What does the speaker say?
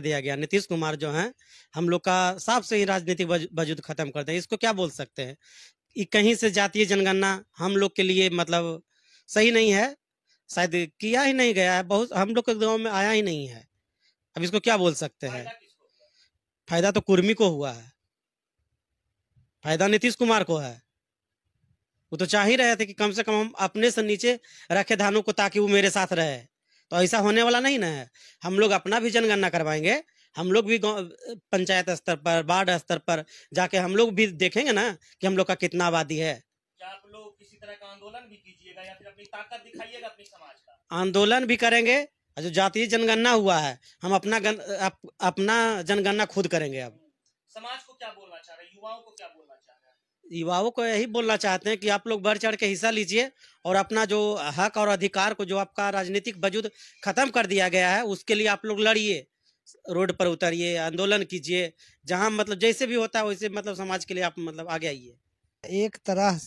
दिया गया। नीतीश कुमार जो हैं हम लोग का साफ़ से ही राजनीतिक वजूद खत्म कर दें। इसको क्या बोल सकते हैं? कि कहीं से जातीय जनगणना हम लोग के लिए मतलब सही नहीं है शायद किया ही नहीं गया है बहुत हम लोग के गाँव में आया ही नहीं है। अब इसको क्या बोल सकते हैं? फ़ायदा तो कुर्मी को हुआ है। फ़ायदा नीतीश कुमार को है। वो तो चाह ही रहे थे कि कम से कम हम अपने से नीचे रखे धानों को ताकि वो मेरे साथ रहे। तो ऐसा होने वाला नहीं ना है। हम लोग अपना भी जनगणना करवाएँगे। हम लोग भी पंचायत स्तर पर वार्ड स्तर पर जाके हम लोग भी देखेंगे ना कि हम लोग का कितना आबादी है। आप लोग किसी तरह का आंदोलन भी कीजिएगा या फिर अपनी ताकत दिखाइएगा अपनी समाज का? आंदोलन भी करेंगे जो जातीय जनगणना हुआ है हम अपना गन, अप, अपना जनगणना खुद करेंगे अब। समाज को क्या बोलना चाह रहे हैं? युवाओं को क्या बोलना चाह रहे हैं? युवाओं को यही बोलना चाहते हैं कि आप लोग बढ़ चढ़ के हिस्सा लीजिए और अपना जो हक और अधिकार को जो आपका राजनीतिक वजूद खत्म कर दिया गया है उसके लिए आप लोग लड़िए रोड पर उतरिए आंदोलन कीजिए जहाँ मतलब जैसे भी होता है वैसे मतलब समाज के लिए आप मतलब आगे आइए। एक तरह